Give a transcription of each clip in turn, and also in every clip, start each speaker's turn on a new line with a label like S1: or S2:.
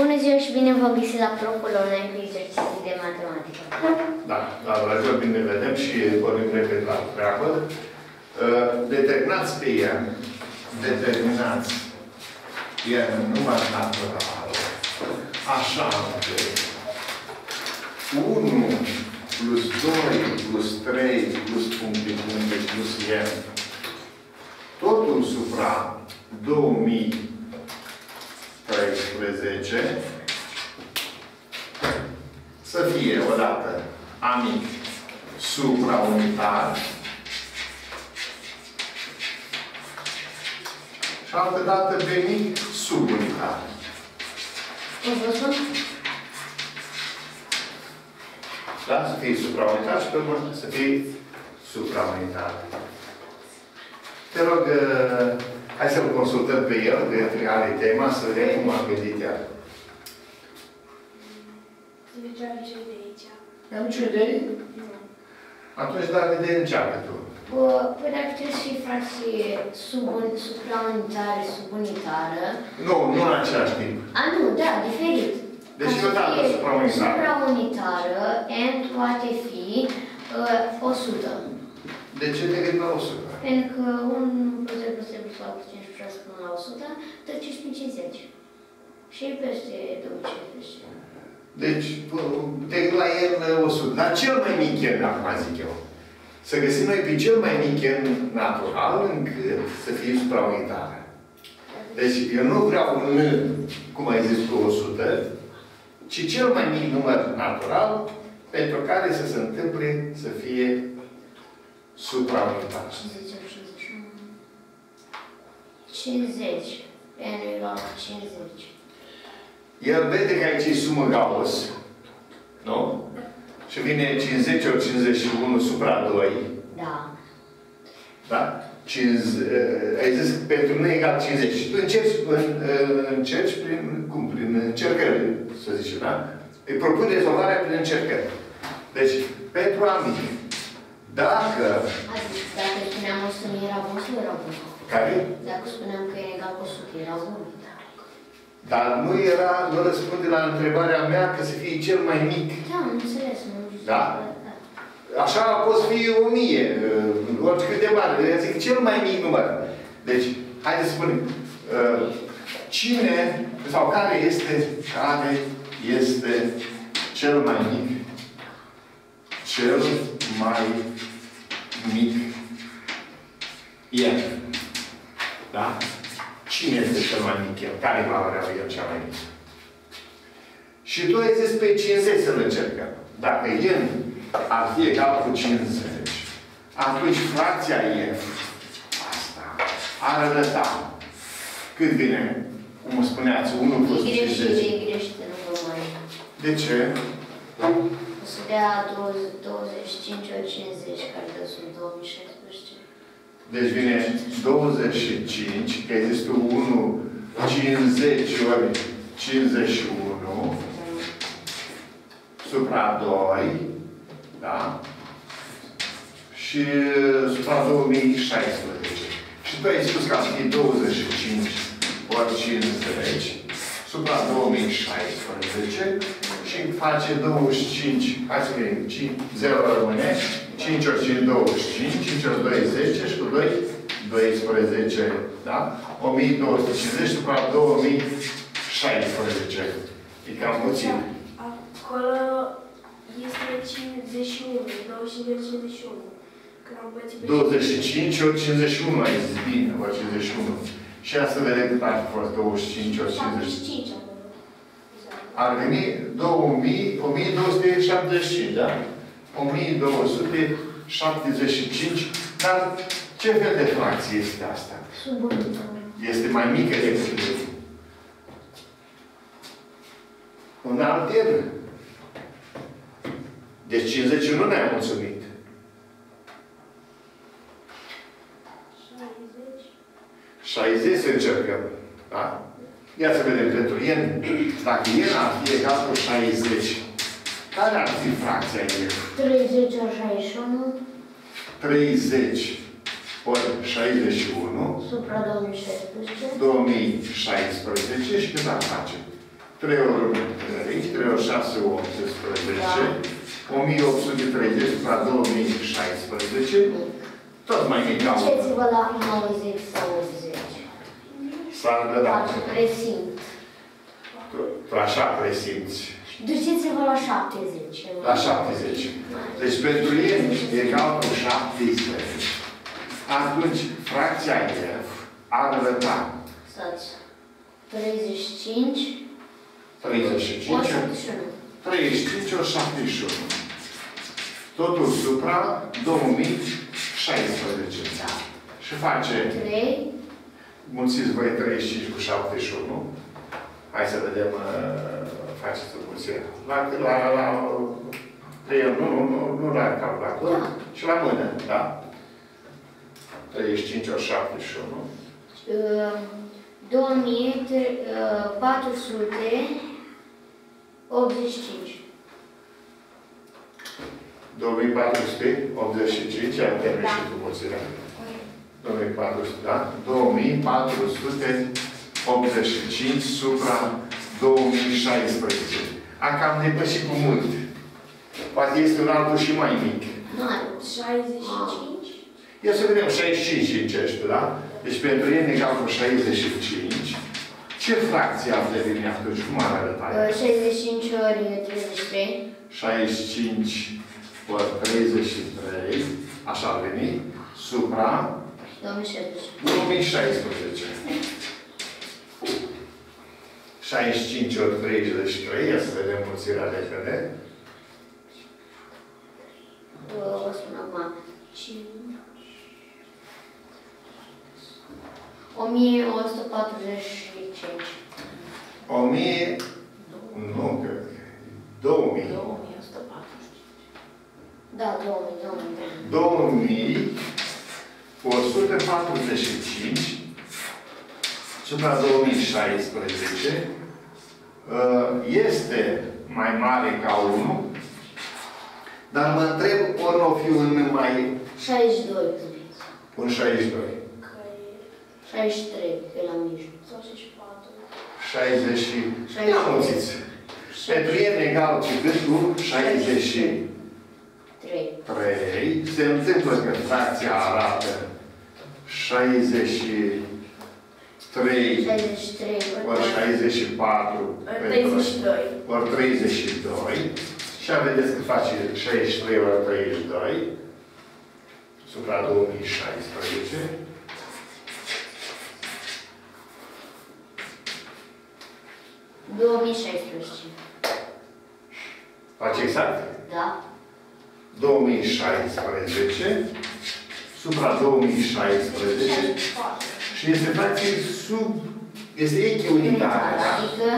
S1: Bună ziua și bine v-am găsit la Procul Online cu exerciții de matematică.
S2: Da, da, dragilor, bine vedem și vorbim repede la treabă. Uh, Determinați pe el, determinați el număr natural, așa încât 1 plus 2 plus 3 plus puncte, puncte plus n, totul supra 2013 să fie odată amic supraunitar și altă dată pe mic subunitar.
S1: O vă spun?
S2: Da? Să fie supraunitar și pe urmă să fie supraunitar. Te rog, uh, hai să-l consultăm pe el, de are tema, să vedem cum a gândit el.
S3: Zicea ce de aici.
S2: Am nicio idee? Atunci, dar de încearcă tu.
S1: Bă, Păi dacă trebuie să fie fracție subun, supraunitară, subunitară.
S2: Nu, nu în același timp.
S1: A, nu, da, diferit.
S2: Deci
S1: Ca să
S2: odată
S1: fie
S2: supraunitară.
S1: Supraunitară, n poate fi uh, 100.
S2: De ce te gândi la 100?
S1: Pentru că 1 plus 2 plus 3 plus 4 plus 5 plus 6 până la 100 dă 550. Și peste 250.
S2: Deci, te gândi la el 100. Dar cel mai mic n, acum zic eu. Să găsim noi pe cel mai mic n natural încât să fie supraunitară. Deci, eu nu vreau un n, cum ai zis tu, 100, ci cel mai mic număr natural pentru care să se întâmple să fie supraunitar.
S1: 50 ori 51. 50. n egal cu 50.
S2: El vede că aici e sumă Gauss, nu? Și vine 50 ori 51 supra 2,
S1: Da.
S2: da? 50, eh, ai zis că pentru nu egal 50. Și tu încerci, în, eh, încerci prin, cum? Prin încercări, să zicem, da? Îi propui rezolvarea prin încercări. Deci, pentru amic, dacă,
S1: Azi, dacă spuneam 100 nu era bun sau era bun?
S2: care,
S1: Dacă spuneam că e egal cu 100, era bun.
S2: dar nu era, nu răspunde la întrebarea mea că să fie cel mai mic.
S1: Da, am înțeles. Nu
S2: Da? Așa poți fi o mie, uh, oricât de mare. Eu zic cel mai mic număr. Deci, haideți să spunem, uh, cine sau care este, care este cel mai mic? Cel mai mic el. Da? Cine este cel mai mic el? Care valoarea lui el cea mai mică? Și tu ai zis pe 50 să-l încercăm. Dacă n ar fi egal cu 50, atunci fracția f, asta, ar arăta cât vine, cum spuneați, 1 plus
S1: E greșit,
S2: 50.
S1: e greșit, nu vă mai...
S2: De ce?
S1: O să dea 20, 25 ori 50, care dă sub 2016.
S2: Deci vine 25, că există 1, 50 ori 51, supra 2, da? Și supra 2016. Și tu ai spus că ar fi 25 ori 50, supra 2016 și face 25, hai să vedem, 5, 0 rămâne, 5 ori 5, 25, 5 ori 2, 10 și cu 2, 12, da? 1250 supra 2016. E cam puțin.
S3: Acolo este 51, 251. Când am bățit pe
S2: 25 ori 51, ai zis bine, ori 51. Și asta vedem cât ar fi fost 25 ori 50.
S3: 75 acolo. Exact.
S2: Ar veni 2000, 1275, da? 1275. Dar ce fel de fracție este asta?
S1: Subunitară.
S2: Este mai mică decât un alt termen. Deci 50 nu ne-a mulțumit.
S3: 60.
S2: 60 să încercăm. Da? Ia să vedem pentru n. Dacă n ar fi egal cu 60, care ar fi fracția n?
S1: 30 ori 61,
S2: 30 ori 61,
S1: supra 2016,
S2: 2016 și cât ar face? 3 ori 3, 3 ori 6, 18. 1830 supra 2016. Tot mai mic ca unul.
S1: Duceți-vă la 90 sau 80.
S2: S-ar dăda.
S1: Dacă presimt.
S2: Tu așa presimți.
S1: Duceți-vă la 70.
S2: La 70. Deci pentru el egal cu 17. Atunci, fracția F ar arăta
S1: Stați. 35.
S2: 35,
S1: 171.
S2: 35 ori 71. Totul supra 2016.
S1: Da.
S2: Și face,
S1: 3.
S2: Mulțiți voi 35 cu 71. Hai să vedem, uh, faceți o mulțire. La, la, la, la, nu, nu, nu, nu la calculator,
S1: Da.
S2: și la mână, da? 35 ori 71.
S1: Uh, 2485.
S2: 2485, am terminat
S1: Da.
S2: și cu mulțirea. 2400, da? 2485 supra 2016. A cam depășit cu mult. Poate este un altul și mai mic.
S1: Nu are.
S3: 65.
S2: Ia să vedem 65 încește, da? Deci pentru n egal cu 65. Ce fracție ar deveni atunci? Cum ar arăta? ea?
S1: Uh, 65 ori 33.
S2: 65 ori 33, așa ar veni, supra
S1: 2016.
S2: 2016. 65 ori 33, ia să vedem mulțirea repede.
S1: Uh, O spun acum. 1145.
S2: 1000, nu cred, 2000.
S3: 2140.
S1: Da, 2000, 2000.
S2: 2145 supra 2016 uh, este mai mare ca 1, dar mă întreb ori nu o fi un mai
S1: 62.
S2: un 62.
S3: Că e
S1: 63, că e la mijloc.
S3: 24.
S2: 60 și...
S1: 60.
S2: Ia mulțiți. Pentru n egal cu cât cu 63.
S1: 3.
S2: Se întâmplă că fracția arată 63
S1: 63.
S2: ori 64 pentru
S3: 32.
S2: ori 32. Și vedeți că face 63 ori 32 supra 2016.
S1: da? 2016.
S2: Face exact?
S1: Da.
S2: 2016 supra 2016
S3: 64.
S2: și este fracție sub, este echiunitară. da?
S1: Adică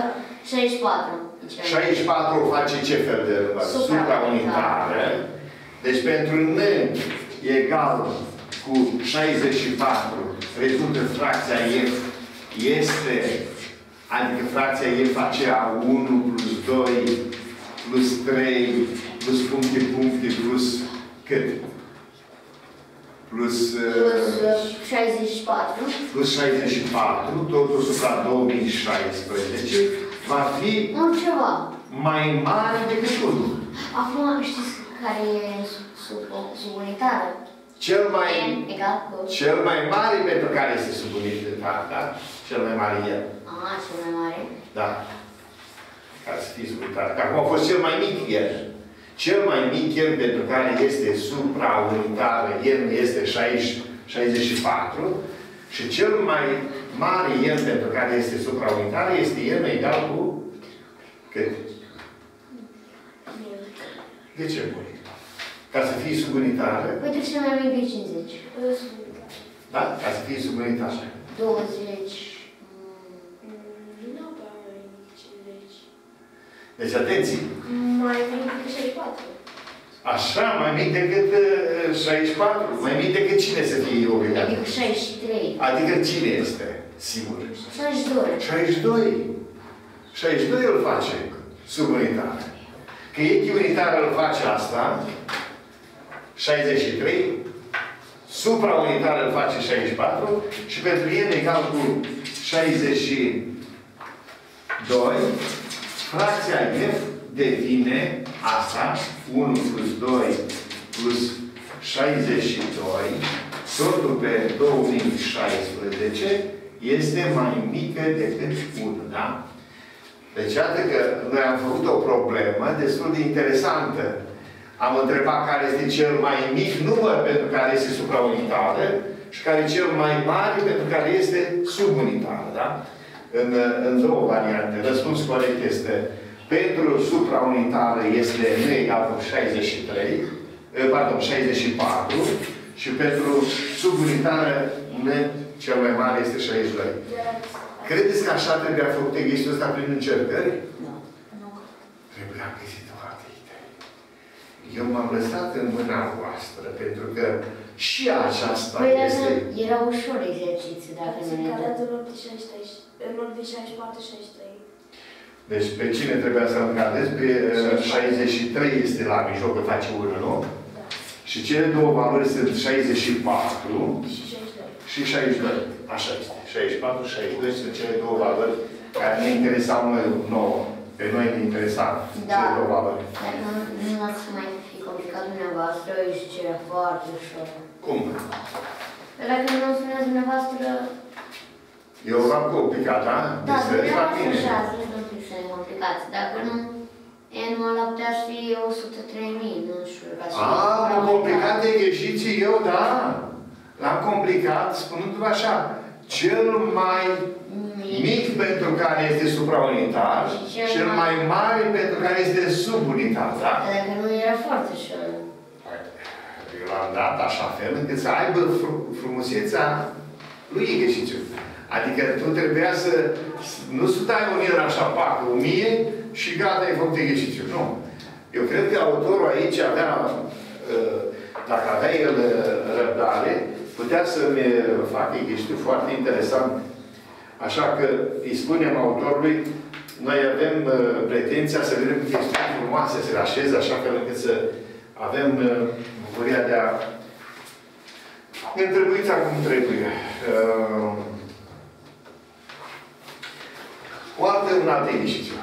S1: 64. Deci,
S2: 64 face ce fel de supraunitară? Deci pentru n egal cu 64 rezultă fracția f este, adică fracția f aceea 1 plus 2 plus 3 plus puncte, puncte, plus cât? Plus,
S1: Plus
S2: uh,
S1: uh, 64.
S2: plus 64, totul supra 2016, va fi
S1: Nu ceva.
S2: mai mare decât 1.
S1: Acum știți care e sub, sub unitară?
S2: Cel mai,
S1: N egal cu...
S2: cel mai mare pentru care este subunitar, da? Cel mai mare el.
S1: A, cel mai mare.
S2: Da. Ca să fie subunitar. Că acum a fost cel mai mic el. Cel mai mic el pentru care este supraunitar, el este 60, 64. Și cel mai mare el pentru care este supraunitar este el egal cu cât? De ce bun? Ca să fie subunitară,
S1: Uite cel mai mic de 50.
S2: da? Ca să fie subunitară.
S1: 20.
S2: Deci, atenție!
S3: Mai mic decât 64.
S2: Așa, mai mic decât uh, 64? Mai mic decât cine să fie obligat?
S1: Adică 63.
S2: Adică cine este? Sigur.
S1: 62.
S2: 62. 62 îl face subunitar. Că echiunitar îl face asta, 63, supraunitar îl face 64 și pentru el egal cu 62 fracția F devine asta, 1 plus 2 plus 62, totul pe 2016 este mai mică decât 1, da? Deci, iată că noi am făcut o problemă destul de interesantă. Am întrebat care este cel mai mic număr pentru care este supraunitară și care e cel mai mare pentru care este subunitară, da? În, în două variante. Răspunsul corect este pentru supraunitară este n egal cu 63, eh, pardon, 64 și pentru subunitară n cel mai mare este 62. Credeți că așa trebuia făcut exercițiul ăsta prin încercări?
S1: Nu.
S3: Nu.
S2: Trebuia găsit o altă idee. Eu m-am lăsat în mâna voastră, pentru că și aceasta
S1: Păi
S2: este...
S1: asta era ușor exercițiu, dacă nu ne
S3: Care
S1: dă.
S3: De nord de 63, în nord de 64, 63.
S2: Deci pe cine trebuia să încadrez? Pe uh, 63 este la mijloc, că face 1, nu?
S3: Da.
S2: Și cele două valori sunt 64
S3: Și 62.
S2: și 62. Așa este. 64, 62 sunt cele două valori care ne interesau noi nouă. Pe noi ne interesau
S1: Da.
S2: cele două valori.
S1: Dar nu, nu ați mai fi complicat dumneavoastră, eu zice foarte ușor.
S2: Cum?
S1: Dar dacă nu o spuneți dumneavoastră,
S2: Eu v-am complicat, da?
S1: da,
S2: Deci, la
S1: dumneavoastră
S2: tine.
S1: și ați zis un pic să ne complicați. Dacă nu, n ăla putea să fie 103.000, nu știu, ca să fie
S2: A, am
S1: supraunitar.
S2: complicat de ieșiții eu, da. L-am complicat spunându-vă așa. Cel mai
S1: Mic.
S2: mic pentru care este supraunitar
S1: Și cel
S2: cel mai
S1: mai-
S2: mare pentru care este subunitar, da?
S1: Dar Dacă nu era foarte ușor.
S2: Eu l-am dat așa fel încât să aibă fru- frumusețea lui exercițiu. Adică tu trebuia să nu să dai o liră așa, pac, o mie și gata, ai făcut exercițiu. Nu. Eu cred că autorul aici avea, uh, dacă avea el uh, răbdare, putea să-mi facă exercițiu foarte interesant. Așa că îi spunem autorului, noi avem uh, pretenția să vedem chestiuni frumoase, să le așeze așa fel încât să avem uh, bucuria de a întrebuița cum trebuie. Uh, o altă, un alt exercițiu.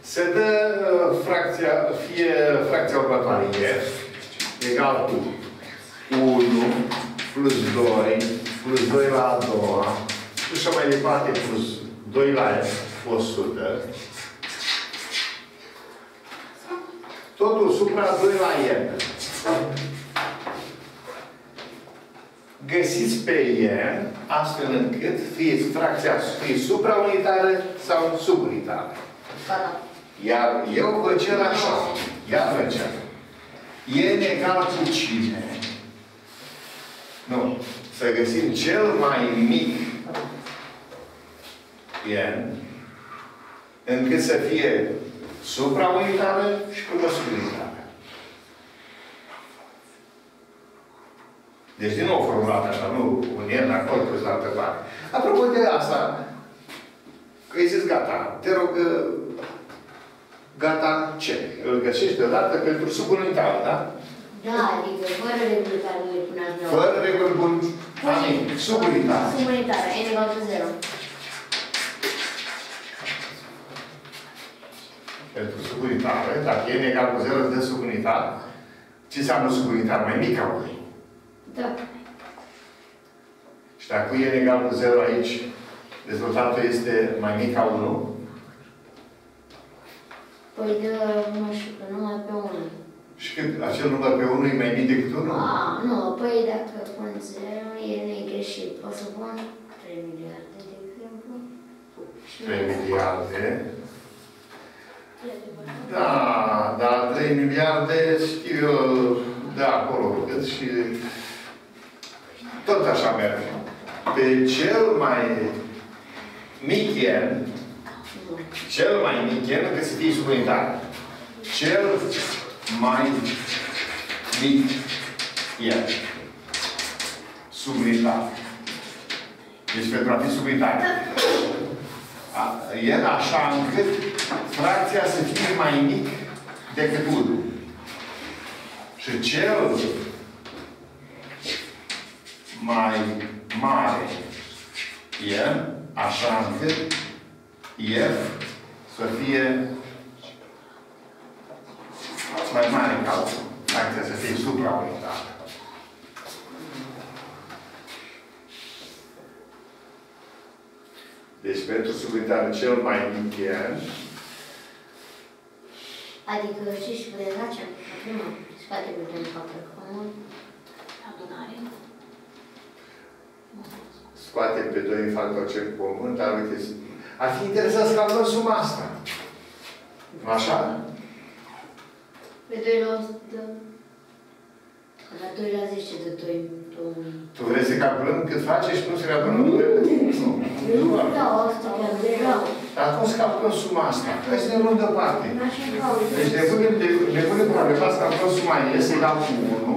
S2: Se dă uh, fracția, fie fracția următoare, F, egal cu 1 plus 2 plus 2 la a doua și așa mai departe plus 2 la F, 100 totul supra 2 la n. Găsiți pe n astfel încât fie fracția fie supraunitară sau subunitară.
S1: Gata.
S2: Iar eu vă cer așa. Iar vă cer. n egal cu cine? Nu. Să găsim cel mai mic n încât să fie supraunitară și până subunitară. Deci, din nou formulat așa, nu un n acolo pus la altă parte. Apropo de asta, că ai zis gata, te rog, uh, gata ce? Îl găsești deodată pentru subunitară, da?
S1: Da, adică fără reguli care nu le puneați nouă.
S2: Fără reguli bun, amin, subunitară.
S1: Subunitară, n egal cu 0.
S2: Pentru subunitară, dacă e egal cu 0, îți dă subunitar. Ce înseamnă subunitar? Mai mic ca 1.
S1: Da.
S2: Și dacă e egal cu 0 aici, rezultatul este mai mic ca 1.
S1: Păi dă, nu știu, că numai pe 1.
S2: Și cât acel număr pe 1 e mai mic decât 1?
S1: A, nu, păi dacă pun 0, e negreșit. Pot să pun 3 miliarde, de exemplu. Și
S2: 3 miliarde.
S3: Trebuie.
S2: Da, da, 3 miliarde, știu eu, de acolo cât și tot așa merge. Pe cel mai mic n,
S1: Nu.
S2: cel mai mic n, încât să fie subunitar. Cel mai mic n. Subunitar. Deci pentru a fi subunitar. A- n așa încât fracția să fie mai mic decât 1. Și cel mai mare e așa încât F să fie mai mare ca acția să fie supraorientată. Deci pentru subiectul cel mai mic n,
S1: Adică știi și de la ce? Acum, spate cu un factor comun.
S2: Scoatem pe doi în factor cel comun, dar uite, ar fi interesant să calculăm suma asta. Nu așa?
S1: Pe 2 la 100. La 2 la 10 de 2. 2.
S2: Tu vrei să calculăm cât face și nu se calculăm numele? Nu. Nu.
S1: Da, asta chiar vreau.
S2: Dar cum să calculăm suma asta? Hai să ne luăm deoparte.
S1: Așa vreau.
S2: Deci ne punem, ne punem problema să calculăm suma este egal cu 1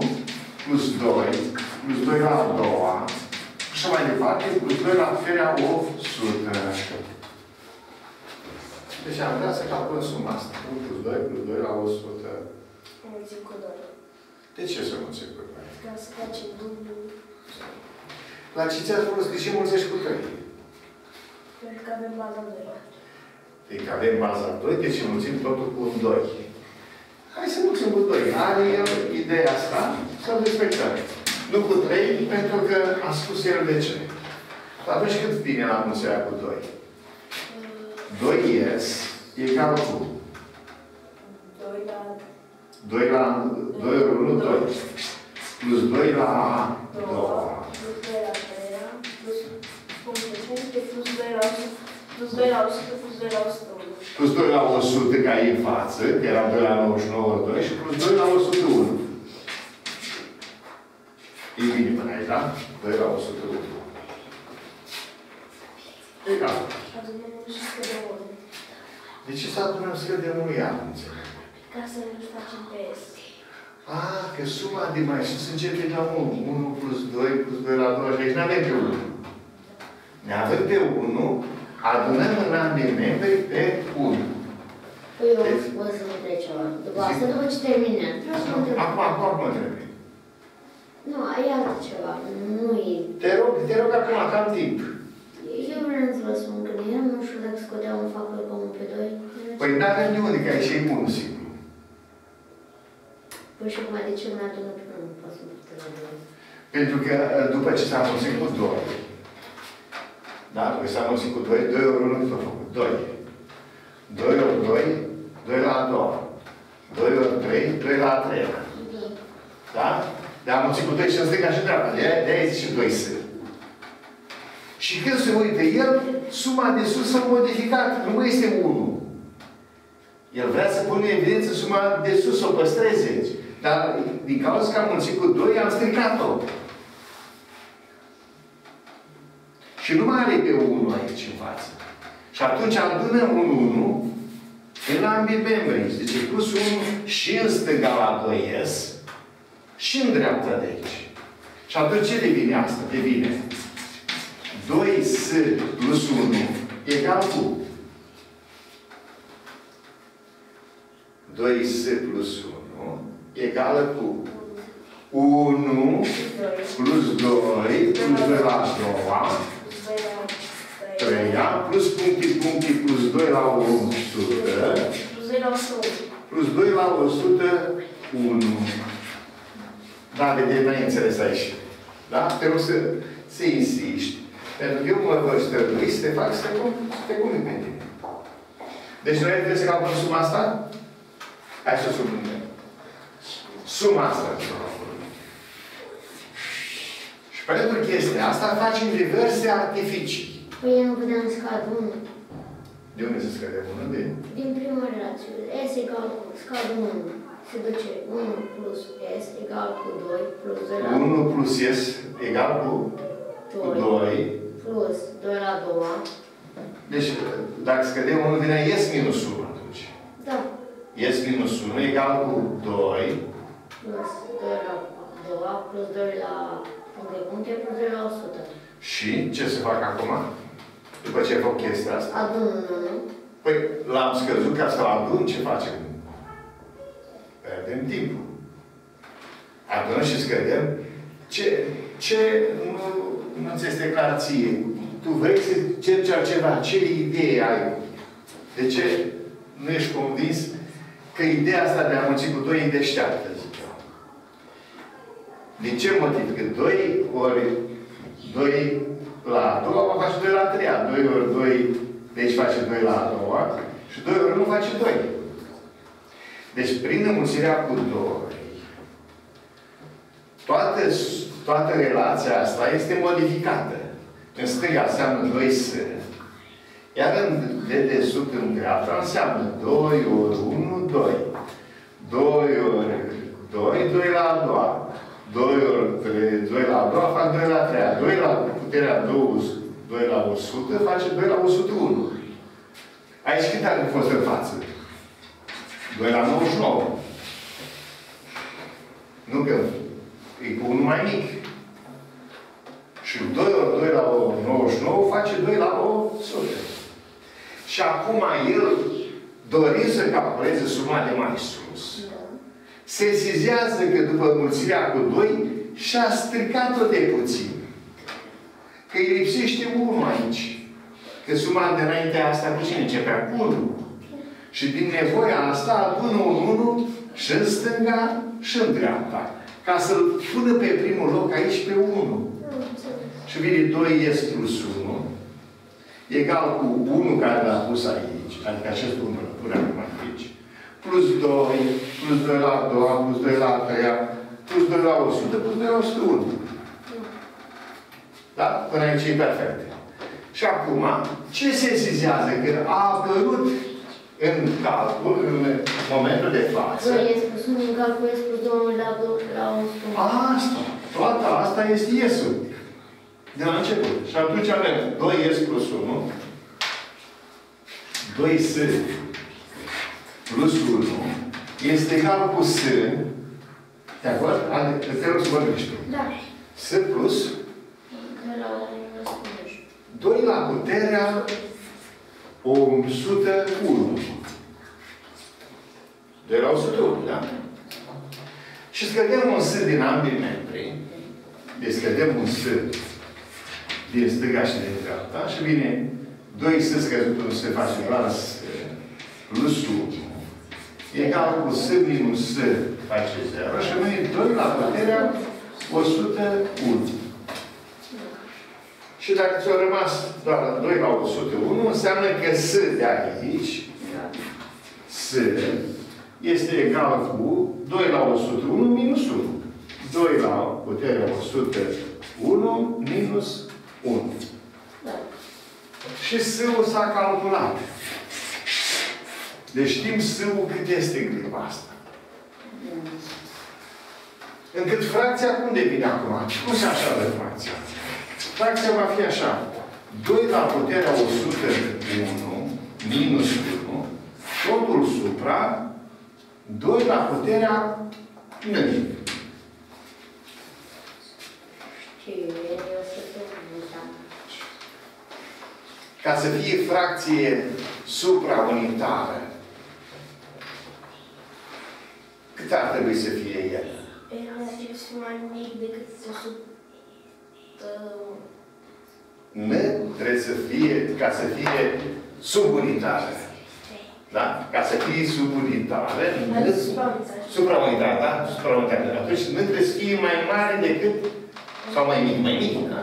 S2: plus 2 plus 2 la a doua și așa mai departe, plus 2 la ferea 100. Deci am vrea să calculăm suma asta. 1 plus 2 plus 2 la 100.
S3: Mulțim cu 2.
S2: De ce să mulțim cu 2?
S3: Ca să facem dublu.
S2: La ce ți-ați spus că și mulțești cu 3?
S3: Pentru că avem baza 2.
S2: Deci avem baza 2, deci mulțim totul cu 2. Hai să mulțim cu 2. Are el ideea asta, să-l respectăm. Nu cu 3, pentru că a spus el de ce. Atunci cât vine la mulțirea cu 2? 2 ies egal cu
S3: 2 la
S2: 2 la 2 ori 1, 2. Plus 2 la 2.
S3: 2. Plus 2 la 3. Plus puncte 5. Plus 2 la 100. Plus 2 la 100. Plus 2 la 101.
S2: Plus 2 la 100 ca e în față, că era 2 la 99 ori 2, și plus 2 la 101. E bine până aici, da? 2 la 101. Egal.
S3: Adunăm și scădem 1.
S2: De ce să adunăm scădem unul iar? Nu înțeleg.
S3: Ca să nu facem pe S.
S2: Ah, că suma de mai sus începe la 1. 1 plus 2 plus 2 la 2, și aici nu avem pe 1. Ne avem pe 1, adunăm în ambii membri pe 1.
S1: Păi eu o să vă trec ceva. După asta, după ce terminăm, vreau să vă întreb.
S2: Acum, acum, acum trebuie.
S1: Nu, ai altceva. Nu e...
S2: Te rog, te rog acum, că am timp.
S1: Eu vreau să vă spun că eu nu știu dacă scoteam un factor comun pe 2.
S2: Păi nu avem de unde, că aici e 1 simplu.
S1: Păi și acum de ce nu adună pe nu pot să mă putem adună.
S2: Pentru că uh, după ce s-a mulțit cu 2, da, după ce s-a mulțit cu 2, 2 ori 1 cât a făcut? 2. 2 ori 2, 2 la a doua. 2 ori 3, 2 la a treia. Da? De a mulțit cu 2 și în stânga și în dreapta. De aia, de aia zice 2 s. Și când se uită el, suma de sus s-a modificat. Nu mai este 1. El vrea să pună în evidență suma de sus, să o păstreze. Dar din cauza că am mulțit cu 2, am stricat-o. Și nu mai are pe 1 aici în față. Și atunci adunăm un 1 în ambii membri. Deci plus 1 și în stânga la 2S și în dreapta de aici. Și atunci ce devine asta? Devine 2S plus 1 egal cu 2S plus 1 egală cu 1 plus 2 plus 2 la a doua
S3: Plus 2 la 3.
S2: 3 plus puncti puncti plus 2 la 100
S3: Plus 2 la 101.
S2: Plus 2 la 101. Da, vedeți, n-ai înțeles aici. Da? Te rog să, să insiști. Pentru că eu mă voi stăpâni să te fac să te, cum- să te conving pe tine. Deci noi trebuie să calculăm suma asta? Hai să o subliniem. Suma asta. Și pentru chestia asta facem diverse artificii.
S1: Păi eu nu puteam scad 1.
S2: De unde să scădem? Unul de...
S1: Din prima relație, S egal cu scad 1. Se duce 1 plus S egal cu 2 plus 2 la
S2: 1 plus S egal cu, cu
S1: 2
S2: 2.
S1: plus 2 la 2.
S2: Deci, dacă scădem 1, vine S minus 1 atunci.
S1: Da.
S2: S minus 1 egal cu 2.
S1: Plus 2 la 2 plus 2 la puncte puncte plus 2 la 100.
S2: Și ce se fac acum? După ce fac chestia asta?
S1: Adun 1.
S2: Păi, l-am scăzut ca să-l adun, ce facem? Perdem timpul. Adunăm și scădem. Ce, ce nu, nu ți este clar ție? Tu vrei să cerci altceva. Ce idee ai De ce nu ești convins că ideea asta de a mulți cu 2 e deșteaptă, zic eu. Din ce motiv? Că 2 ori 2 la a doua mă face 2 la a treia. 2 ori 2, deci face 2 la a doua. Și 2 ori nu face 2. Deci, prin înmulțirea cu 2, toată, toată relația asta este modificată. În stânga înseamnă 2 s, iar în de desubt în dreapta înseamnă 2 ori 1, 2. 2 ori 2, 2 la a doua. 2 ori 3, 2 la a doua fac 2 la a treia. 2 la puterea 2, 2 la 100 face 2 la 101. Aici cât ar fi fost în față? 2 la 99. Nu că e cu unul mai mic. Și 2 ori 2 la 99 face 2 la 100. Și acum el, dorind să calculeze suma de mai sus, se sizează că după mulțirea cu 2 și-a stricat-o de puțin. Că îi lipsește 1 aici. Că suma de înainte asta cu cine începea? Cu 1. Și din nevoia asta adună un 1 și în stânga și în dreapta. Ca să-l pună pe primul loc aici pe 1. Și vine 2 s plus 1 egal cu 1 care l-a pus aici, adică acest 1 îl pune acum aici, plus 2, plus 2 la 2, plus 2 la 3, plus 2 la 100, plus 2 la 101. Da? Până aici e perfect. Și acum, ce se sizează? Că a apărut în calcul, în momentul de față.
S1: 2 s plus 1 egal cu s plus 2 la 2 la 100.
S2: Asta. Toată asta este iesul. De la început. Și atunci avem 2s plus 1, 2s plus 1 este egal cu s, de acord? Adică te rog să vorbești tu.
S1: Da.
S2: S plus
S1: De la răspundești.
S2: 2 la puterea 101. De la 101, da? Și scădem un s din ambii membri. Deci scădem un s din stânga și din dreapta și vine 2 s scăzut un s face egal s plus 1 egal cu s minus s face 0 și vine 2 la puterea 101. Și dacă ți-a rămas doar 2 la 101, înseamnă că S de aici, S, este egal cu 2 la 101 minus 1. 2 la puterea 101 minus 1.
S1: Da.
S2: Și S-ul s-a calculat. Deci știm S-ul cât este în clipa asta. Încât fracția cum devine acum? Cum se așează fracția? Taxa va fi așa. 2 la puterea 101 minus 1 totul supra 2 la puterea
S1: nimic.
S2: Ca să fie fracție supraunitară, cât ar trebui să fie el?
S3: Era păi, mai mic decât
S2: 100. Să fie, ca să fie subunitară. Da? Ca să fie subunitară, N Supraunitar, da? Supraunitar. Atunci nu trebuie să fie mai mare decât, sau mai mic, mai mic, da?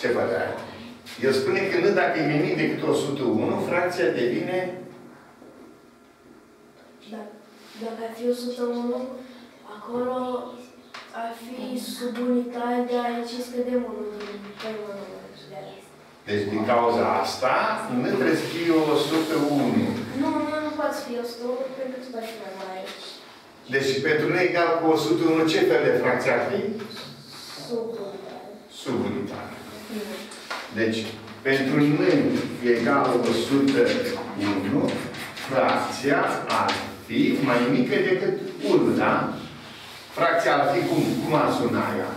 S2: Ce părere ai? El spune că nu dacă e mai mic decât 101, fracția devine
S3: Da- Dacă ar fi 101, acolo ar fi subunitar de aici scădem unul din primul număr. de aia.
S2: Deci din cauza asta, nu trebuie să fie 101.
S3: Nu, nu, nu poate fi 101 pentru că faci mai mare aici.
S2: Deci pentru n egal cu 101, ce fel de fracție ar fi?
S3: Subunitar.
S2: Subunitar. Deci, pentru n egal 101, fracția ar fi mai mică decât 1, da? Fracția ar fi cum, cum ar suna ea?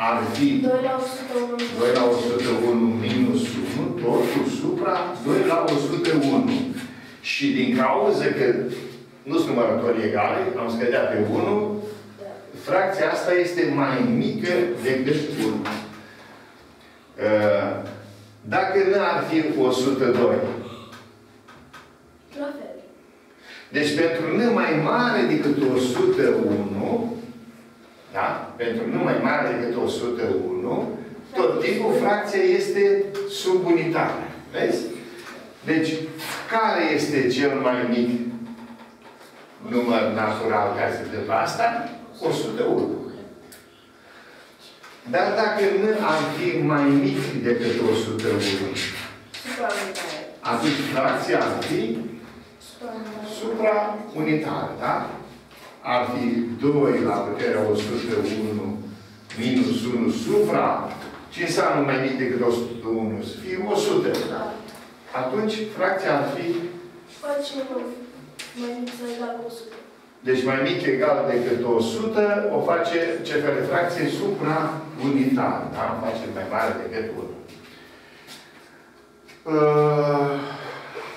S2: Ar fi
S3: 2 la 101.
S2: 2 la 101 minus 1, totul supra 2 la 101. Și din cauza că nu sunt numărători egale, am scădea pe 1,
S3: Da.
S2: fracția asta este mai mică decât 1. Uh, Dacă nu ar fi 102, Deci pentru n mai mare decât 101, da? Pentru n mai mare decât 101, tot timpul fracția este subunitară. Vezi? Deci, care este cel mai mic număr natural care se întâmplă asta? 101. Dar dacă n ar fi mai mic decât 101,
S3: Supraunitare.
S2: atunci fracția ar fi
S3: Supraunitare.
S2: supraunitară, da? Ar fi 2 la puterea 101 minus 1 supra. Ce înseamnă mai mic decât 101? Să fie 100.
S3: Da.
S2: Atunci, fracția ar fi,
S3: Facem mai mic sau egal cu 100.
S2: deci mai mic egal decât 100, o face ce fel de fracție supraunitară, da? O face mai mare decât 1. Uh,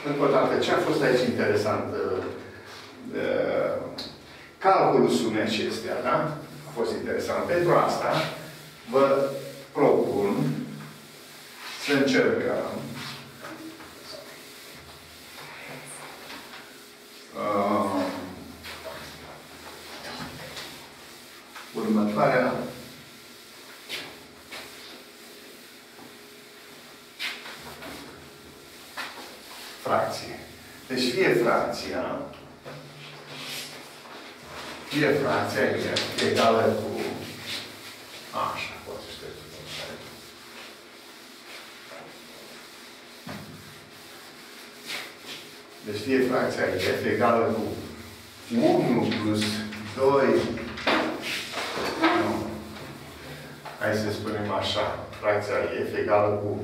S2: încă o dată, ce a fost aici interesant? Uh, uh, calculul sumei acestea, da? A fost interesant. Pentru asta, vă propun să încercăm uh, următoarea fracție. Deci fie fracția, fie fracția e egală cu așa, poate să șterg. Deci fie fracția f egală cu 1 plus 2 nu. Hai să spunem așa. Fracția f egală cu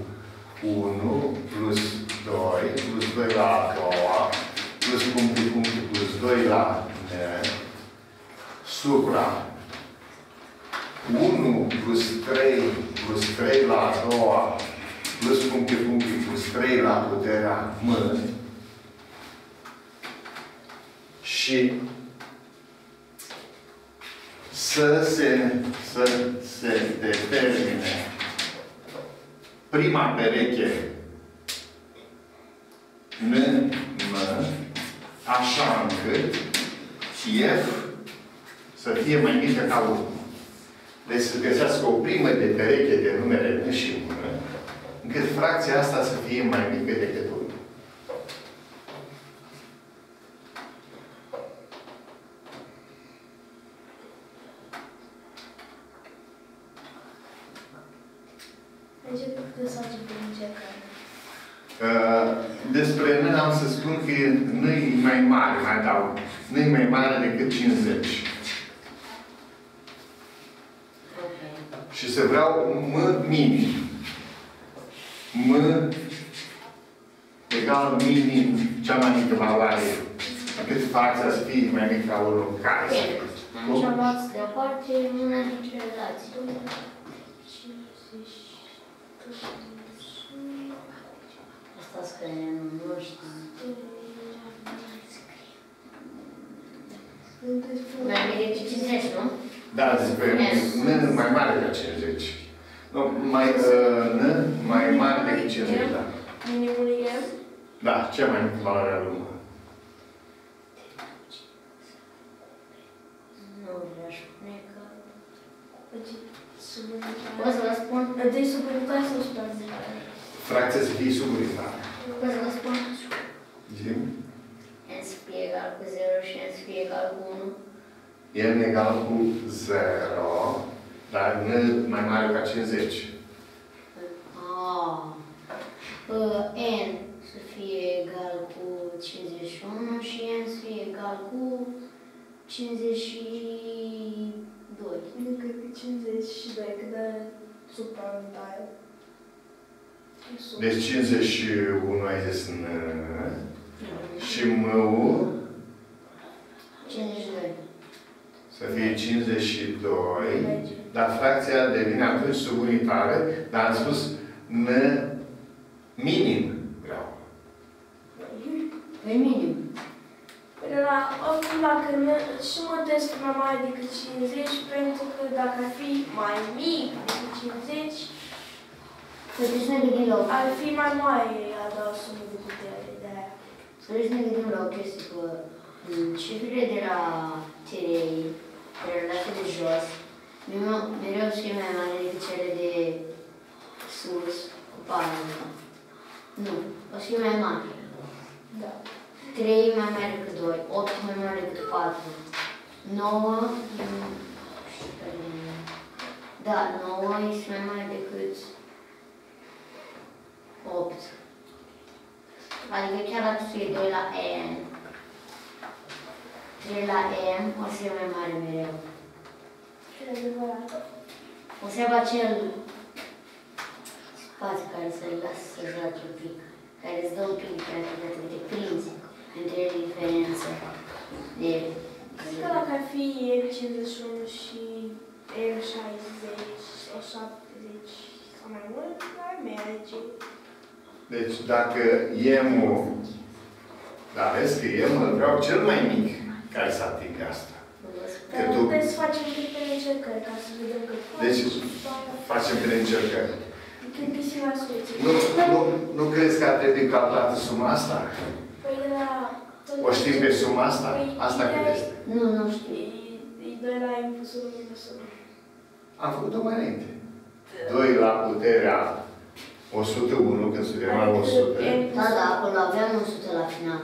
S2: 1 plus 2 plus 2 la a doua plus puncte, puncte, plus 2 la n supra 1 plus 3 plus 3 la a doua plus puncte, puncte, plus 3 la puterea m și să se, să se determine prima pereche N, M, așa încât F să fie mai mică ca 1. Deci să găsească o primă de pereche de numere N și M, încât fracția asta să fie mai mică decât 1.
S3: Deci puteți să începem încercarea.
S2: Uh, despre N am să spun că nu e mai mare, mai dau. Nu e mai mare decât 50.
S1: Ok.
S2: Și să vreau M minim. M egal minim cea mai mică valoare. Cât fracția să fie mai mică ca 1 care să
S1: Bine. Atunci am luat deoparte una dintre relații.
S3: 50.
S1: Asta scrie, nu știu. Mai bine de 50, nu?
S2: Da, despre N mai mare ca 50. Nu, mai, uh, N mai mare decât 50, da.
S3: Minimul e
S2: Da, cea mai mică valoare a lui M.
S1: Nu vreau spune că...
S3: Deci, sublimitare.
S1: Poți să vă spun?
S3: Întâi sublimitare sau supraunitare?
S2: Fracția să fie subunitară.
S1: Poți să vă spun?
S2: Zim?
S1: N să fie egal cu 0 și N să fie egal cu 1.
S2: N egal cu 0, dar N mai mare ca 50.
S1: Ah. Uh, N să fie egal cu 51 și N să fie egal cu 52.
S3: Nu cred că 52, că de supraunitare. E sub.
S2: Deci 51 ai zis N. Și M-ul
S1: 52.
S2: să fie 52.
S3: Merge.
S2: Dar fracția devine atunci subunitară, dar am spus N minim vreau.
S1: Pe minim.
S3: Păi la, oricum, dacă nu, și mă test mai mare decât 50, pentru că dacă ar fi mai mic decât 50,
S1: Să trebuie să ne gândim la o,
S3: ar fi mai mare a doua sumă de putere de aia.
S1: Să trebuie să ne gândim la o chestie că mm, cifrele de la 3, relate de jos, mereu, mereu sunt mai mari decât cele de sus, cu 4. Nu, o să fie mai mari.
S3: Da.
S1: 3 mai mare decât 2, 8 mai mare decât 4, 9, mm, știu care e. da, 9 este mai mare decât 8. Adică chiar dacă fie 2 la n, 3 la n o să fie mai mare mereu.
S3: Și adevărat.
S1: O să aibă acel spațiu care să-l lasă să joace un pic, care îți dă un pic de creativitate, de te prinzi între diferențe de
S3: Cred că dacă ar fi M51 și M60 sau 70 sau mai mult, ar merge.
S2: Deci dacă M-ul, da, vezi că M îl vreau cel mai mic care să atingă asta.
S3: Dar
S2: Că tu-
S3: puteți să facem câte încercări ca să vedem cât
S2: Deci,
S3: face.
S2: Facem prin încercări.
S3: Când găsim la soluție.
S2: Nu, nu, nu crezi că ar trebui calculată suma asta?
S3: Păi de la... tot-
S2: O știm pe suma asta?
S3: Păi,
S2: Asta
S3: ideea
S2: cât
S3: e-
S2: este?
S1: Nu, nu știu.
S3: E, e 2 la M plus 1 minus 1.
S2: Am făcut-o mai înainte. 2 la puterea 101, când suntem la 100.
S1: Da, da, acolo aveam 100 la final.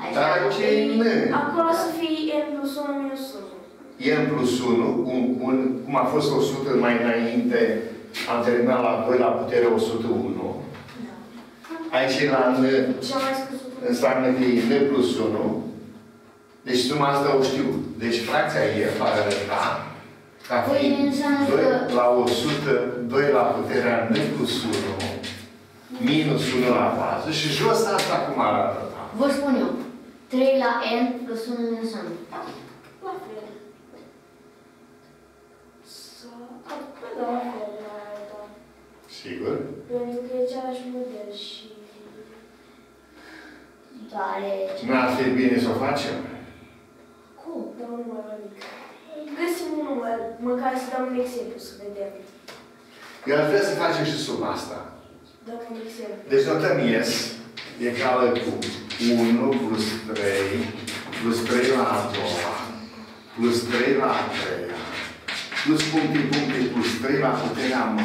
S1: Aici
S2: Dar
S1: am-
S2: ce n?
S3: Acolo o să fie M plus 1 minus 1.
S2: N plus 1, un, un, cum a fost 100 mai înainte, am terminat la 2 la puterea 101.
S3: Da.
S2: Aici la N
S3: Cea mai scăzută.
S2: înseamnă că e N plus 1. Deci suma asta o știu. Deci fracția e, va arăta, ca
S1: Păi
S2: fiind
S1: înseamnă
S2: 2
S1: că-
S2: la 100, 2 la puterea N plus 1, minus 1 la bază și jos asta cum ar arăta.
S1: Vă spun eu. 3 la n plus 1 minus 1.
S3: La fel. Sau... A, bă, da, la fel, la da.
S2: Sigur?
S3: Pentru că e același model și...
S1: Dar e...
S2: Nu ar fi bine să o facem?
S1: Cum?
S3: Dau un număr mic. Găsim un număr, măcar să dăm un exemplu, să vedem.
S2: Eu aș vrea să facem și suma asta.
S3: Dăm un exemplu.
S2: Deci notăm ies egală cu 1 plus 3 plus 3 la a doua plus 3 la a treia plus puncte, puncte, plus 3 la puterea m.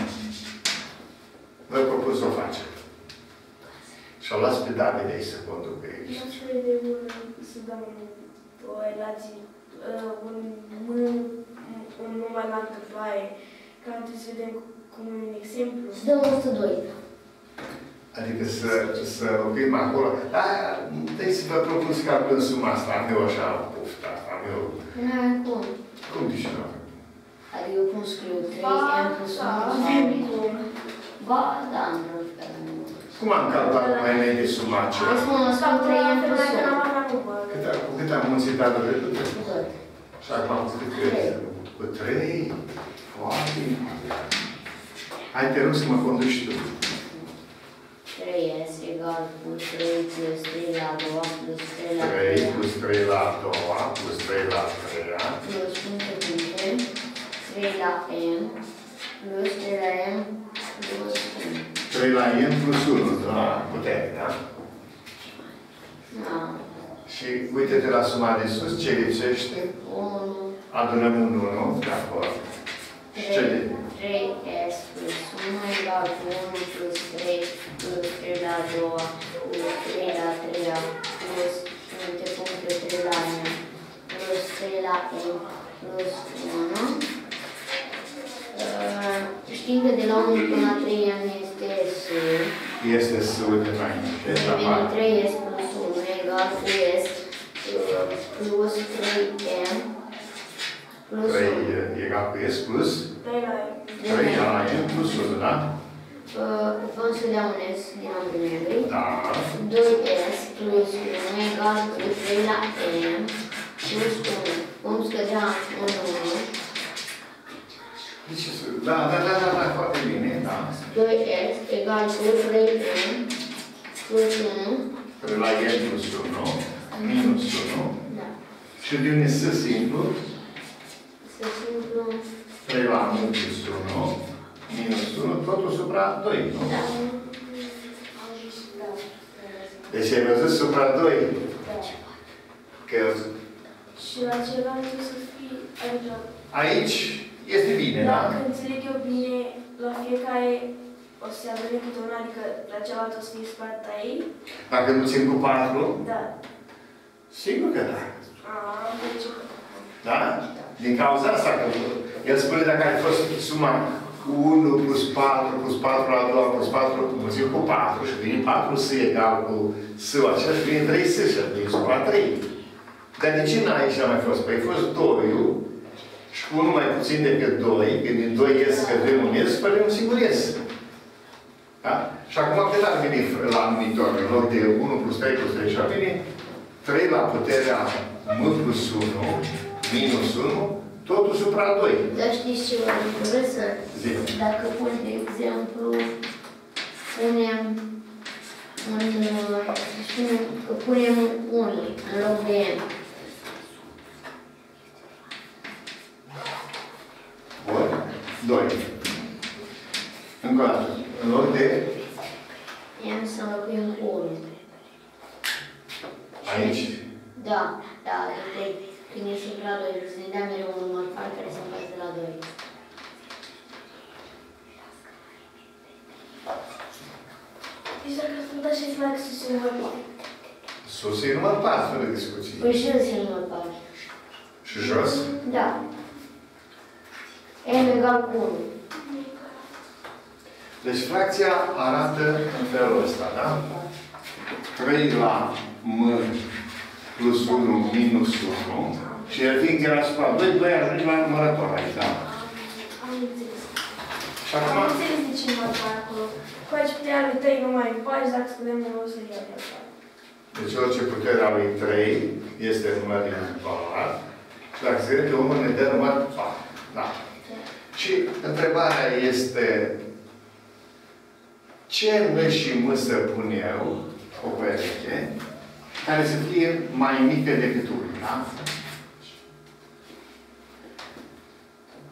S2: Vă propun să o facem. Și o las pe David aici să conducă aici.
S3: Nu știu de un, să dăm o relație, uh, Uh, un, mân, un număr la căpaie. Ca să vedem cum un exemplu.
S1: Să dăm 102.
S2: Adică să, să locuim acolo. Dar trebuie să vă propun să cap în suma asta. Am eu așa pofta asta. Am eu...
S1: Na, cum?
S2: Cum zici la
S1: Adică eu cum scriu 3,
S3: ba,
S1: am pus
S3: da, cum?
S1: Ba, da, am
S2: Cum am calculat mai înainte suma ceva?
S1: Îți spun, scriu 3,
S3: am pus 1. Uh,
S2: câte, cu câte am munțit de
S1: trecut?
S2: Și acum am zis cu trei. Foarte important. Hai te rog să mă conduci tu.
S1: 3 este egal cu 3 plus 3 la 2 plus 3 la
S2: 3.
S1: 3
S2: plus 3 la 2 plus 3 la 3.
S1: Plus 5 puncte. 3 la m plus 3 la m plus 1.
S2: 3 la m plus 1, da? Putere, da?
S1: Da.
S2: Și uite-te la suma de sus, ce lipsește?
S1: 1,
S2: Adunăm un 1, de acord. Și ce de?
S1: 3s plus 1 egal cu 1 plus 3 plus 3 la a doua plus 3 la a treia plus puncte puncte 3 la m plus 3 la m plus 1. Uh, Știm că de la 1 până la 3 m este S.
S2: Este să uite mai înainte, la
S1: Veni
S2: parte.
S1: 3s plus 1 egal cu s uh, plus 3m plus
S2: 3
S1: 1.
S2: egal cu S plus
S3: Dai la
S2: 3 la n plus 1, da?
S1: Uh, Vom să dea un s din ambele membri.
S2: Da.
S1: 2s plus 1 egal cu 3 la m plus 1. Vom scădea 1 1.
S2: Deci, da, da, da, da, da, foarte bine, da.
S1: 2s egal cu 3m plus 1.
S2: 3 la n plus 1, minus 1.
S1: Da.
S2: Și de unde să simplu,
S1: Să simplu.
S2: 3 la n plus 1, minus 1, totul supra 2, nu?
S1: Da.
S3: Am zis, da.
S2: Deci ai văzut supra 2.
S3: Da.
S2: Că
S3: Și la celălalt o să fie, adică,
S2: aici este bine, da?
S3: dacă înțeleg eu bine, la fiecare o să avem câte una, adică la cealaltă o să fie spart aici.
S2: Dacă nu țin cu 4,
S3: Da.
S2: sigur că da.
S3: A, deci,
S2: Da? Din cauza asta că el spune dacă ai fost suma 1 plus 4 plus 4 la a doua plus 4 mulțim cu 4 și vine 4 s egal cu s-ul acela și vine 3 s și vine supra 3. Dar de ce n-ai aici mai fost? Păi a fost 2 și cu 1 mai puțin decât 2, când din 2 ies că vrem un ies, păi un singur ies. Da? Și acum cât ar veni la numitor? În loc de 1 plus 3 plus 3 și ar veni 3 la puterea m plus 1 minus 1, totul supra 2.
S1: Dar știți ce vă interesă?
S2: Zi.
S1: Dacă pun, de exemplu, punem un, uh, spunem că punem 1 în loc de M.
S2: Ori 2. Încă o dată. În loc de
S1: M să înlocuim cu 1.
S2: aici.
S1: Da, da, deci când e supra 2, să ne dea mereu un număr par care se împarte de la 2.
S3: deci dacă sunt așa și mai sus în urmă.
S2: Sus e număr 4, fără discuții.
S1: Păi și ăsta e număr par.
S2: Și jos?
S1: Da. M egal cu 1.
S2: Deci fracția arată în felul ăsta, da? 3 la m plus 1 minus 1 și el fiind că era supra 2, 2 ajunge la numărător aici, da?
S3: Am înțeles.
S2: Și
S3: Am
S2: acum,
S3: înțeles de ce mă fac acolo. Faci puterea lui 3 nu mai faci, dacă spunem nu o să iau de asta.
S2: deci orice putere a lui 3 este număr din par și dacă se vede pe 1 ne dă număr 4. Da. Și întrebarea este ce M și M să pun eu, o pereche, care să fie mai mică decât 1, da?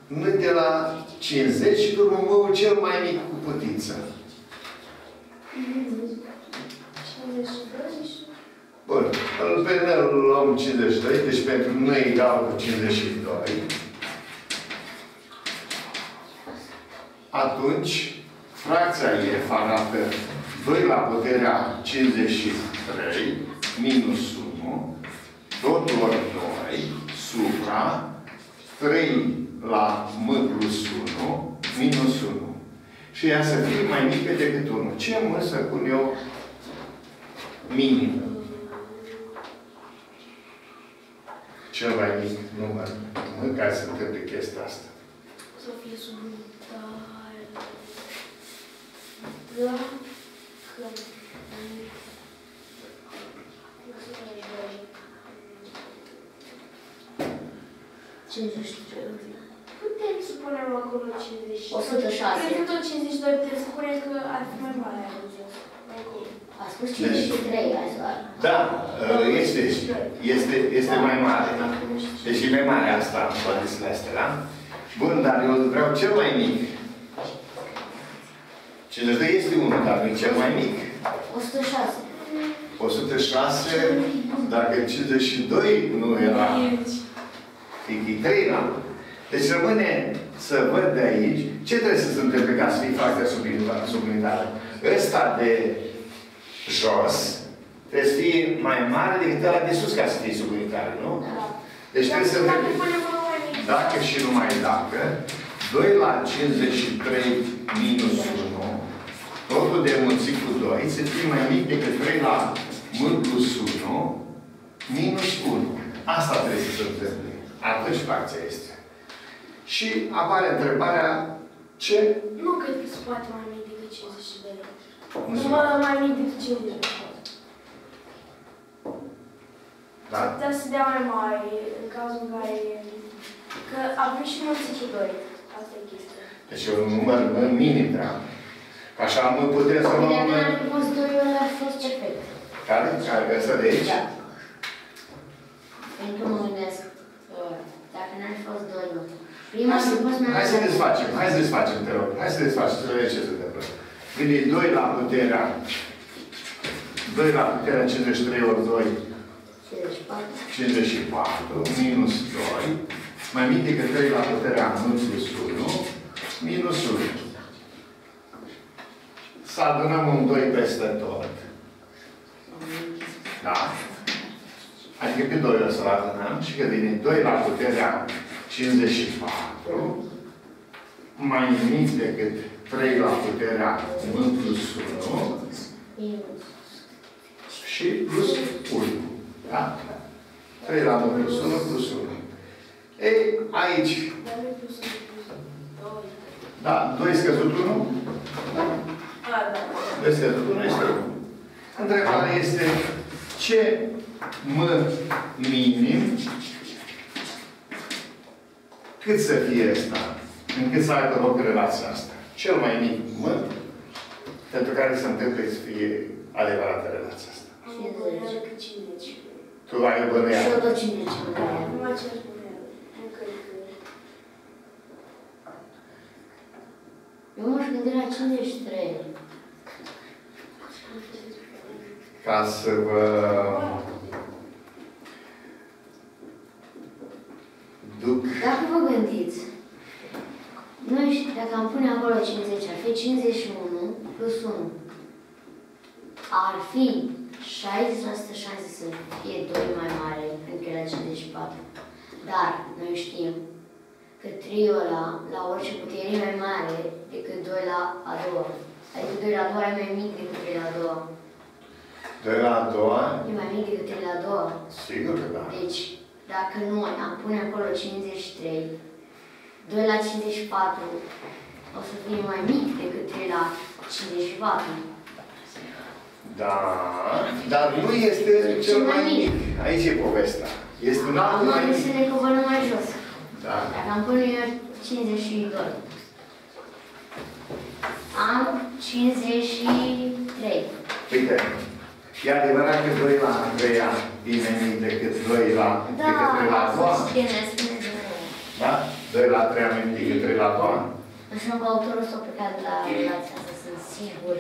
S2: Nu de la 50 și pe urmă cel mai mic cu putință.
S3: 52 și...
S2: Bun. Îl pe noi îl luăm 52, deci pentru noi egal cu 52. Atunci, fracția F arată 2 la puterea 53 minus 1, totul ori 2, supra 3 la m plus 1 minus 1. Și ea să fie mai mică decât 1. Ce mă să pun eu minim? Cel mai mic număr în care se întâmplă chestia asta.
S3: Să fie sub unitare. Dacă...
S1: 53.
S3: Putem să punem acolo 50.
S1: 106.
S3: Cred că tot 52 putem să punem că ar fi mai mare aici. Acolo.
S1: A spus 53, ai zis.
S2: Da, este, este, este mai mare. Deci e mai mare asta, condițiile astea, da? Bun, dar eu vreau cel mai mic. 52 este unul, dar nu e cel mai mic.
S1: 106.
S2: 106, dacă 52 nu era, e 3 la. Deci rămâne să văd de aici ce trebuie să se întâmple ca să fie fracția sublinitară. Ăsta de jos trebuie să fie mai mare decât ăla de sus ca să fie sublinitară, nu? Deci trebuie să
S3: Dacă
S2: vedem.
S3: punem unul mai mic.
S2: Dacă și numai dacă, 2 la 53 minus 1, totul de mulțit cu 2, să fie mai mic decât 3 la m plus 1, minus 1. Asta trebuie să se întâmple. Atunci fracția este. Și apare întrebarea ce
S3: Nu cred că se poate mai mic decât 52.
S2: Nu se
S3: Numai mai mic decât 50.
S2: da?
S3: Putea să dea mai mare în cazul în care... Că avem și mulțit cu 2. Asta e chestia.
S2: Deci e un număr minim, da? Așa nu putem să
S1: Dacă
S2: luăm...
S1: n-ar fi fost 2 ori, ar fi fost perfect.
S2: Care? Care ăsta de aici?
S1: Da. Pentru mă gândesc, uh, dacă n-ar fi fost 2 ori. Prima
S2: Hai
S1: ar
S2: să,
S1: fi fost mai
S2: hai să desfacem, hai să desfacem, te rog. Hai să desfacem, să vedem ce se întâmplă. Vine 2 la puterea 2 la puterea 53 ori 2
S1: 54.
S2: 54 minus 2, mai mic decât 3 la puterea n plus 1, minus 1. Să adunăm un 2 peste tot. Da? Adică pe 2 o să-l adunăm și că vine 2 la puterea 54 mai mic decât 3 la puterea n plus 1
S1: Minus.
S2: și plus 1. Da? 3 la 1 plus 1 plus 1. Ei, aici,
S3: Dar nu plus un plus doi.
S2: da, 2 scăzut 1,
S3: A, da.
S2: 2 scăzut 1 este 1. Întrebarea este ce m minim cât să fie asta, încât să aibă loc relația asta. Cel mai mic m pentru care se întâmplă să fie adevărată relația asta.
S3: Am o băială că 50.
S2: Tu ai o
S1: Și
S2: bănuială.
S1: eu tot 50 îmi dau.
S3: Acum aceeași băială. Nu cred că...
S1: Eu m-aș gândi la 53.
S2: Ca să vă duc
S1: Dacă vă gândiți, noi, și- dacă am pune acolo 50, ar fi 51 plus 1. Ar fi 60% șanse să fie 2 mai mare încă la 54. Dar noi știm că triul ăla, la orice putere, e mai mare decât 2 la a doua. Adică 2 la a doua e mai mic decât 3 la a doua.
S2: de la a doua.
S1: E mai mic decât 3 la a doua.
S2: Sigur că da.
S1: Deci, dacă noi am pune acolo 53, 2 la 54 o să fie mai mic decât 3 la 54.
S2: Da, dar nu este cel mai mic. Aici e povestea. Este un altul
S1: Acum
S2: mai
S1: noi
S2: mic.
S1: să ne coborăm mai jos.
S2: Da.
S1: Dacă am pune eu 52, am 53.
S2: Uite, e adevărat că 2 la a treia e mai mic decât 2 la,
S1: Da,
S2: decât 3 la a
S1: a
S2: doua.
S1: fost bine, spuneți
S2: Da? 2 la a treia mai mic decât 3 la a doua.
S1: Înseamnă că autorul s-a plecat la relația asta, sunt sigur.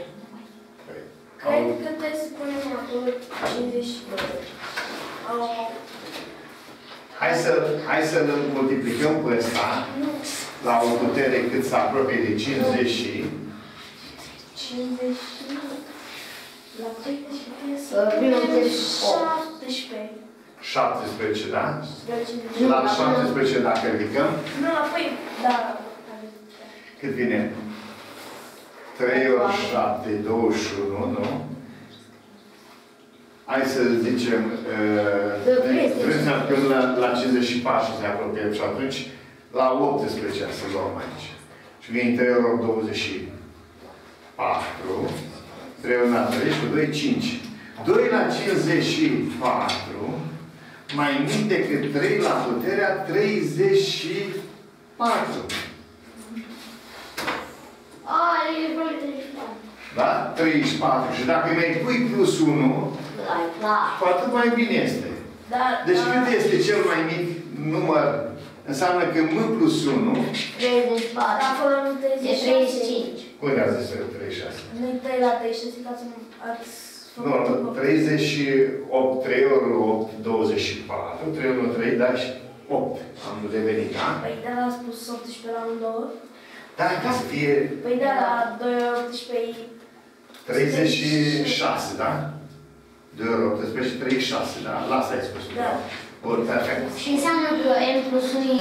S2: Păi,
S3: Cred că trebuie să punem acolo 52. Au...
S2: Hai să, hai să îl multiplicăm cu ăsta
S3: Nu.
S2: la o putere cât se apropie de 50 și
S3: 50 la 30 să
S1: Uh, primul
S3: punem
S1: test,
S3: 17.
S2: 17, da?
S3: La 50.
S2: La 17 dacă ridicăm,
S3: Nu, apoi, da.
S2: cât vine? 3 ori 7, 21, nu? Hai să zicem,
S1: Da,
S2: uh,
S1: crezi.
S2: trebuie să ne apucăm la, la 54 să ne apropiem și atunci la 18 să luăm aici. Și vine 3 ori 24, 3 ori la 3 și cu 2, 5. 2 la 54 mai mic decât 3 la puterea 34.
S1: A, e vreo 34.
S2: Da? 34. Și dacă mai pui plus 1,
S1: Da, e clar.
S2: cu atât mai bine este.
S3: Da,
S2: Deci
S3: da.
S2: cât este cel mai mic număr? Înseamnă că m plus 1,
S1: 34.
S3: Acolo nu
S1: E
S3: 36.
S1: 35.
S2: unde a zis 36?
S3: Nu 3 la 36, că ați, ați făcut
S2: Nu,
S3: după.
S2: 38, 3 ori 8, 24, 3 ori 3, da, și 8. Am devenit, da?
S3: Păi de la a spus 18 la 1, 2.
S2: Da, ca să fie
S3: Păi de la 2 ori 18
S2: 36, da? 2 ori 18 și 36, da? Lasă ai spus.
S3: Da.
S2: Bun, perfect.
S1: Și înseamnă că n plus 1 e